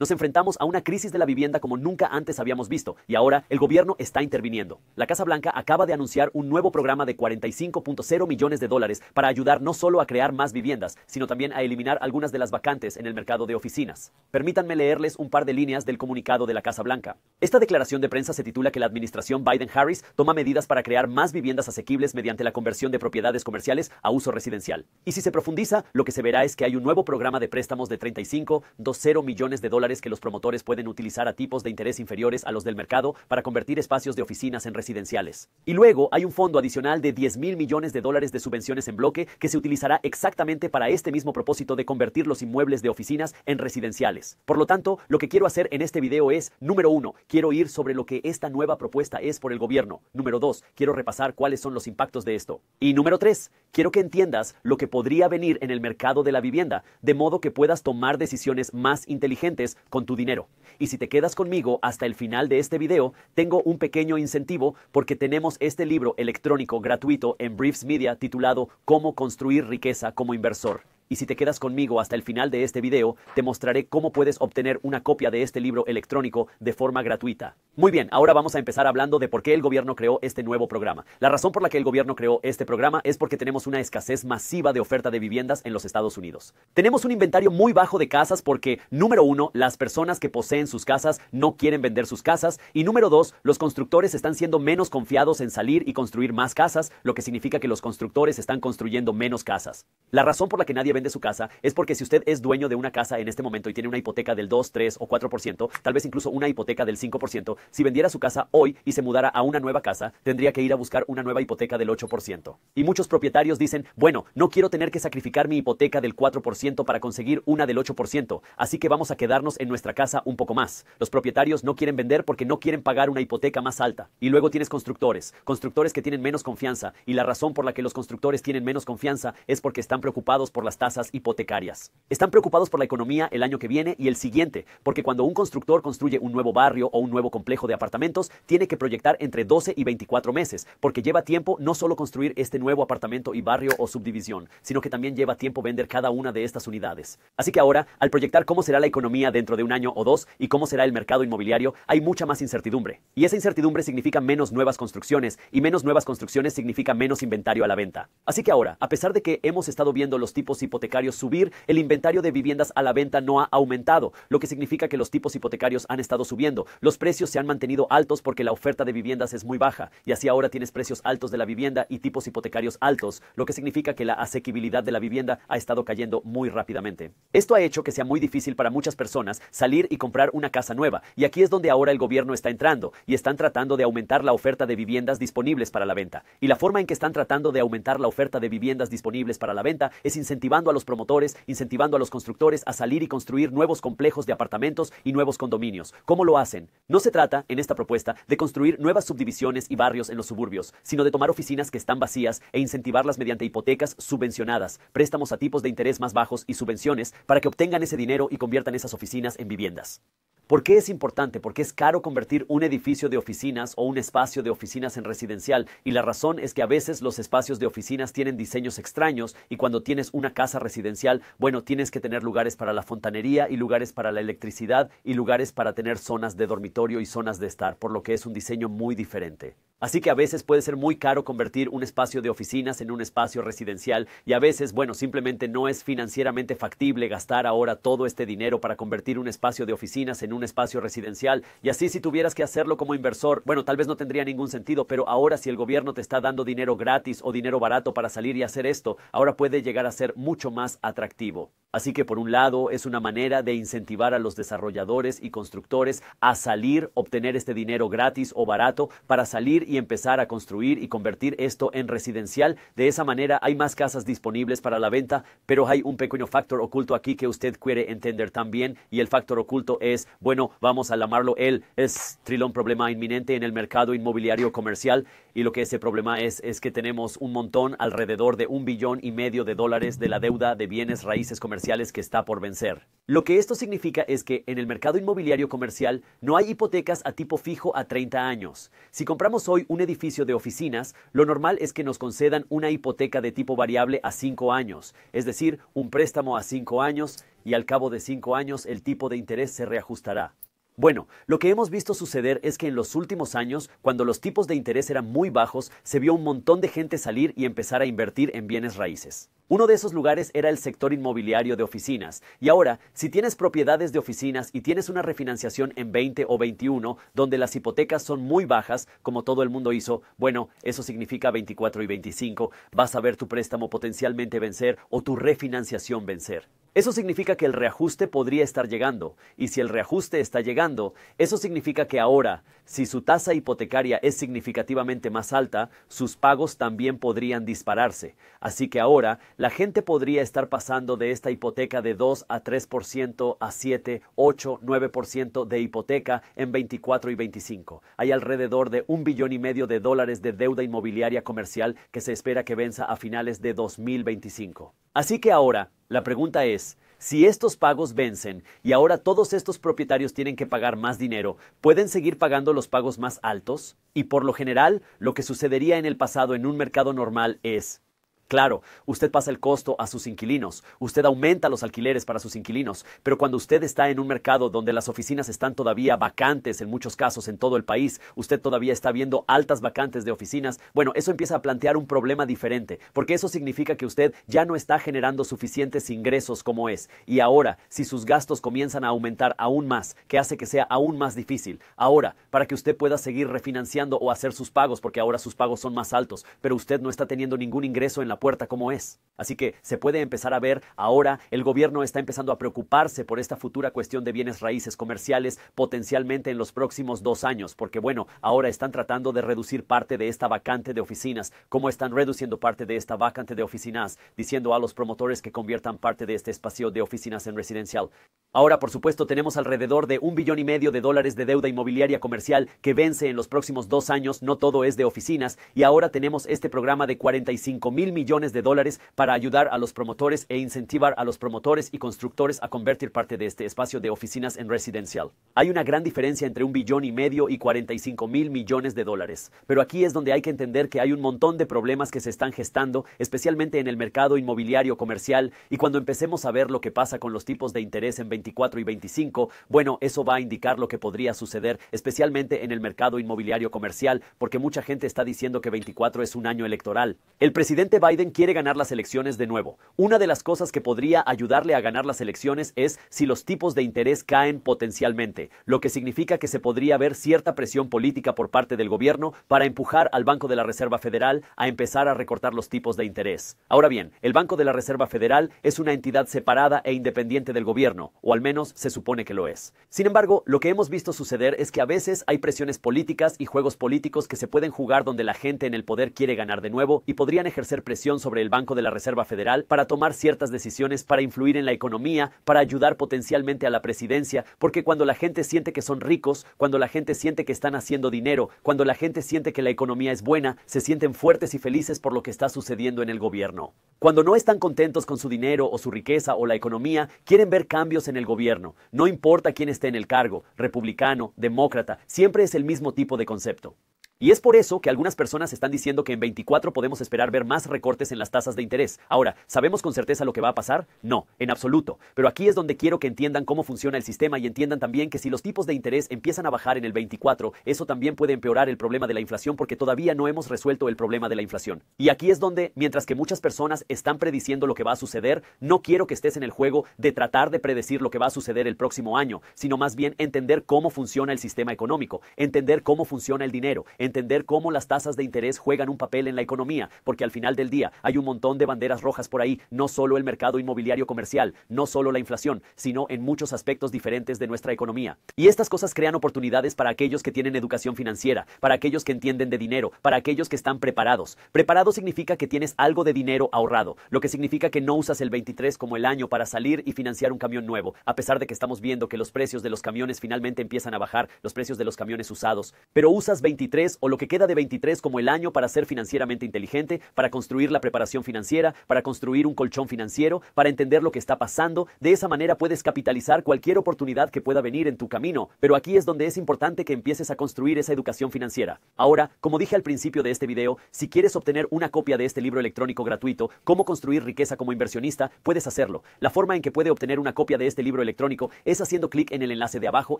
Nos enfrentamos a una crisis de la vivienda como nunca antes habíamos visto y ahora el gobierno está interviniendo. La Casa Blanca acaba de anunciar un nuevo programa de 45.0 millones de dólares para ayudar no solo a crear más viviendas, sino también a eliminar algunas de las vacantes en el mercado de oficinas. Permítanme leerles un par de líneas del comunicado de la Casa Blanca. Esta declaración de prensa se titula que la administración Biden-Harris toma medidas para crear más viviendas asequibles mediante la conversión de propiedades comerciales a uso residencial. Y si se profundiza, lo que se verá es que hay un nuevo programa de préstamos de 35.0 millones de dólares que los promotores pueden utilizar a tipos de interés inferiores a los del mercado para convertir espacios de oficinas en residenciales. Y luego hay un fondo adicional de 10 mil millones de dólares de subvenciones en bloque que se utilizará exactamente para este mismo propósito de convertir los inmuebles de oficinas en residenciales. Por lo tanto, lo que quiero hacer en este video es, número uno, quiero ir sobre lo que esta nueva propuesta es por el gobierno. Número dos, quiero repasar cuáles son los impactos de esto. Y número tres, quiero que entiendas lo que podría venir en el mercado de la vivienda, de modo que puedas tomar decisiones más inteligentes con tu dinero. Y si te quedas conmigo hasta el final de este video, tengo un pequeño incentivo porque tenemos este libro electrónico gratuito en Briefs Media titulado Cómo construir riqueza como inversor. Y si te quedas conmigo hasta el final de este video, te mostraré cómo puedes obtener una copia de este libro electrónico de forma gratuita. Muy bien, ahora vamos a empezar hablando de por qué el gobierno creó este nuevo programa. La razón por la que el gobierno creó este programa es porque tenemos una escasez masiva de oferta de viviendas en los Estados Unidos. Tenemos un inventario muy bajo de casas porque, número uno, las personas que poseen sus casas no quieren vender sus casas y número dos, los constructores están siendo menos confiados en salir y construir más casas, lo que significa que los constructores están construyendo menos casas. La razón por la que nadie de su casa es porque si usted es dueño de una casa en este momento y tiene una hipoteca del 2, 3 o 4%, tal vez incluso una hipoteca del 5%, si vendiera su casa hoy y se mudara a una nueva casa, tendría que ir a buscar una nueva hipoteca del 8%. Y muchos propietarios dicen, bueno, no quiero tener que sacrificar mi hipoteca del 4% para conseguir una del 8%, así que vamos a quedarnos en nuestra casa un poco más. Los propietarios no quieren vender porque no quieren pagar una hipoteca más alta. Y luego tienes constructores, constructores que tienen menos confianza, y la razón por la que los constructores tienen menos confianza es porque están preocupados por las tasas hipotecarias. Están preocupados por la economía el año que viene y el siguiente, porque cuando un constructor construye un nuevo barrio o un nuevo complejo de apartamentos, tiene que proyectar entre 12 y 24 meses, porque lleva tiempo no solo construir este nuevo apartamento y barrio o subdivisión, sino que también lleva tiempo vender cada una de estas unidades. Así que ahora, al proyectar cómo será la economía dentro de un año o dos y cómo será el mercado inmobiliario, hay mucha más incertidumbre. Y esa incertidumbre significa menos nuevas construcciones, y menos nuevas construcciones significa menos inventario a la venta. Así que ahora, a pesar de que hemos estado viendo los tipos hipotecarios subir, el inventario de viviendas a la venta no ha aumentado, lo que significa que los tipos hipotecarios han estado subiendo. Los precios se han mantenido altos porque la oferta de viviendas es muy baja y así ahora tienes precios altos de la vivienda y tipos hipotecarios altos, lo que significa que la asequibilidad de la vivienda ha estado cayendo muy rápidamente. Esto ha hecho que sea muy difícil para muchas personas salir y comprar una casa nueva y aquí es donde ahora el gobierno está entrando y están tratando de aumentar la oferta de viviendas disponibles para la venta. Y la forma en que están tratando de aumentar la oferta de viviendas disponibles para la venta es incentivando a los promotores, incentivando a los constructores a salir y construir nuevos complejos de apartamentos y nuevos condominios. ¿Cómo lo hacen? No se trata, en esta propuesta, de construir nuevas subdivisiones y barrios en los suburbios, sino de tomar oficinas que están vacías e incentivarlas mediante hipotecas subvencionadas, préstamos a tipos de interés más bajos y subvenciones para que obtengan ese dinero y conviertan esas oficinas en viviendas. ¿Por qué es importante? Porque es caro convertir un edificio de oficinas o un espacio de oficinas en residencial y la razón es que a veces los espacios de oficinas tienen diseños extraños y cuando tienes una casa residencial, bueno, tienes que tener lugares para la fontanería y lugares para la electricidad y lugares para tener zonas de dormitorio y zonas de estar, por lo que es un diseño muy diferente. Así que a veces puede ser muy caro convertir un espacio de oficinas en un espacio residencial y a veces, bueno, simplemente no es financieramente factible gastar ahora todo este dinero para convertir un espacio de oficinas en un espacio residencial. Y así si tuvieras que hacerlo como inversor, bueno, tal vez no tendría ningún sentido, pero ahora si el gobierno te está dando dinero gratis o dinero barato para salir y hacer esto, ahora puede llegar a ser mucho más atractivo. Así que por un lado es una manera de incentivar a los desarrolladores y constructores a salir, obtener este dinero gratis o barato para salir y empezar a construir y convertir esto en residencial. De esa manera hay más casas disponibles para la venta, pero hay un pequeño factor oculto aquí que usted quiere entender también y el factor oculto es, bueno, vamos a llamarlo él, es trilón problema inminente en el mercado inmobiliario comercial y lo que ese problema es es que tenemos un montón alrededor de un billón y medio de dólares de la deuda de bienes raíces comerciales que está por vencer. Lo que esto significa es que en el mercado inmobiliario comercial no hay hipotecas a tipo fijo a 30 años. Si compramos hoy un edificio de oficinas, lo normal es que nos concedan una hipoteca de tipo variable a 5 años, es decir, un préstamo a 5 años y al cabo de cinco años el tipo de interés se reajustará. Bueno, lo que hemos visto suceder es que en los últimos años, cuando los tipos de interés eran muy bajos, se vio un montón de gente salir y empezar a invertir en bienes raíces. Uno de esos lugares era el sector inmobiliario de oficinas. Y ahora, si tienes propiedades de oficinas y tienes una refinanciación en 20 o 21, donde las hipotecas son muy bajas, como todo el mundo hizo, bueno, eso significa 24 y 25, vas a ver tu préstamo potencialmente vencer o tu refinanciación vencer. Eso significa que el reajuste podría estar llegando, y si el reajuste está llegando, eso significa que ahora, si su tasa hipotecaria es significativamente más alta, sus pagos también podrían dispararse. Así que ahora, la gente podría estar pasando de esta hipoteca de 2 a 3% a 7, 8, 9% de hipoteca en 24 y 25. Hay alrededor de un billón y medio de dólares de deuda inmobiliaria comercial que se espera que venza a finales de 2025. Así que ahora, la pregunta es, si estos pagos vencen y ahora todos estos propietarios tienen que pagar más dinero, ¿pueden seguir pagando los pagos más altos? Y por lo general, lo que sucedería en el pasado en un mercado normal es Claro, usted pasa el costo a sus inquilinos, usted aumenta los alquileres para sus inquilinos, pero cuando usted está en un mercado donde las oficinas están todavía vacantes en muchos casos en todo el país, usted todavía está viendo altas vacantes de oficinas, bueno, eso empieza a plantear un problema diferente, porque eso significa que usted ya no está generando suficientes ingresos como es, y ahora, si sus gastos comienzan a aumentar aún más, que hace que sea aún más difícil, ahora, para que usted pueda seguir refinanciando o hacer sus pagos, porque ahora sus pagos son más altos, pero usted no está teniendo ningún ingreso en la puerta como es. Así que se puede empezar a ver ahora el gobierno está empezando a preocuparse por esta futura cuestión de bienes raíces comerciales potencialmente en los próximos dos años, porque bueno, ahora están tratando de reducir parte de esta vacante de oficinas, como están reduciendo parte de esta vacante de oficinas, diciendo a los promotores que conviertan parte de este espacio de oficinas en residencial. Ahora, por supuesto, tenemos alrededor de un billón y medio de dólares de deuda inmobiliaria comercial que vence en los próximos dos años, no todo es de oficinas, y ahora tenemos este programa de 45 mil millones de dólares para ayudar a los promotores e incentivar a los promotores y constructores a convertir parte de este espacio de oficinas en residencial. Hay una gran diferencia entre un billón y medio y 45 mil millones de dólares, pero aquí es donde hay que entender que hay un montón de problemas que se están gestando, especialmente en el mercado inmobiliario comercial, y cuando empecemos a ver lo que pasa con los tipos de interés en 24 y 25, bueno, eso va a indicar lo que podría suceder, especialmente en el mercado inmobiliario comercial, porque mucha gente está diciendo que 24 es un año electoral. El presidente Biden quiere ganar las elecciones de nuevo. Una de las cosas que podría ayudarle a ganar las elecciones es si los tipos de interés caen potencialmente, lo que significa que se podría ver cierta presión política por parte del gobierno para empujar al Banco de la Reserva Federal a empezar a recortar los tipos de interés. Ahora bien, el Banco de la Reserva Federal es una entidad separada e independiente del gobierno, al menos se supone que lo es. Sin embargo, lo que hemos visto suceder es que a veces hay presiones políticas y juegos políticos que se pueden jugar donde la gente en el poder quiere ganar de nuevo y podrían ejercer presión sobre el Banco de la Reserva Federal para tomar ciertas decisiones para influir en la economía, para ayudar potencialmente a la presidencia, porque cuando la gente siente que son ricos, cuando la gente siente que están haciendo dinero, cuando la gente siente que la economía es buena, se sienten fuertes y felices por lo que está sucediendo en el gobierno. Cuando no están contentos con su dinero o su riqueza o la economía, quieren ver cambios en el gobierno. No importa quién esté en el cargo, republicano, demócrata, siempre es el mismo tipo de concepto. Y es por eso que algunas personas están diciendo que en 24 podemos esperar ver más recortes en las tasas de interés. Ahora, ¿sabemos con certeza lo que va a pasar? No, en absoluto. Pero aquí es donde quiero que entiendan cómo funciona el sistema y entiendan también que si los tipos de interés empiezan a bajar en el 24, eso también puede empeorar el problema de la inflación porque todavía no hemos resuelto el problema de la inflación. Y aquí es donde, mientras que muchas personas están prediciendo lo que va a suceder, no quiero que estés en el juego de tratar de predecir lo que va a suceder el próximo año, sino más bien entender cómo funciona el sistema económico, entender cómo funciona el dinero, entender cómo las tasas de interés juegan un papel en la economía, porque al final del día hay un montón de banderas rojas por ahí, no solo el mercado inmobiliario comercial, no solo la inflación, sino en muchos aspectos diferentes de nuestra economía. Y estas cosas crean oportunidades para aquellos que tienen educación financiera, para aquellos que entienden de dinero, para aquellos que están preparados. Preparado significa que tienes algo de dinero ahorrado, lo que significa que no usas el 23 como el año para salir y financiar un camión nuevo, a pesar de que estamos viendo que los precios de los camiones finalmente empiezan a bajar, los precios de los camiones usados, pero usas 23 o lo que queda de 23 como el año para ser financieramente inteligente, para construir la preparación financiera, para construir un colchón financiero, para entender lo que está pasando. De esa manera puedes capitalizar cualquier oportunidad que pueda venir en tu camino. Pero aquí es donde es importante que empieces a construir esa educación financiera. Ahora, como dije al principio de este video, si quieres obtener una copia de este libro electrónico gratuito, Cómo construir riqueza como inversionista, puedes hacerlo. La forma en que puede obtener una copia de este libro electrónico es haciendo clic en el enlace de abajo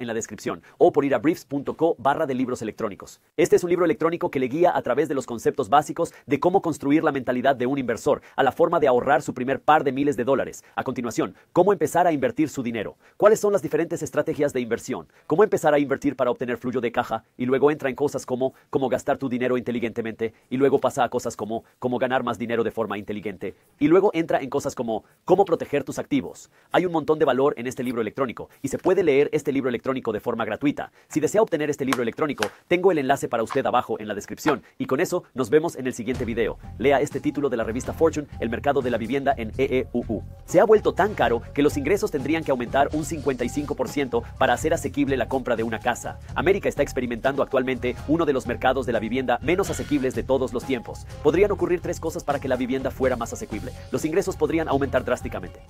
en la descripción o por ir a briefs.co barra de libros electrónicos. Este es un libro electrónico que le guía a través de los conceptos básicos de cómo construir la mentalidad de un inversor, a la forma de ahorrar su primer par de miles de dólares. A continuación, cómo empezar a invertir su dinero. ¿Cuáles son las diferentes estrategias de inversión? ¿Cómo empezar a invertir para obtener flujo de caja? Y luego entra en cosas como cómo gastar tu dinero inteligentemente y luego pasa a cosas como cómo ganar más dinero de forma inteligente y luego entra en cosas como cómo proteger tus activos. Hay un montón de valor en este libro electrónico y se puede leer este libro electrónico de forma gratuita. Si desea obtener este libro electrónico, tengo el enlace para usted abajo en la descripción y con eso nos vemos en el siguiente video. Lea este título de la revista Fortune, El mercado de la vivienda en EEUU. Se ha vuelto tan caro que los ingresos tendrían que aumentar un 55% para hacer asequible la compra de una casa. América está experimentando actualmente uno de los mercados de la vivienda menos asequibles de todos los tiempos. Podrían ocurrir tres cosas para que la vivienda fuera más asequible. Los ingresos podrían aumentar drásticamente.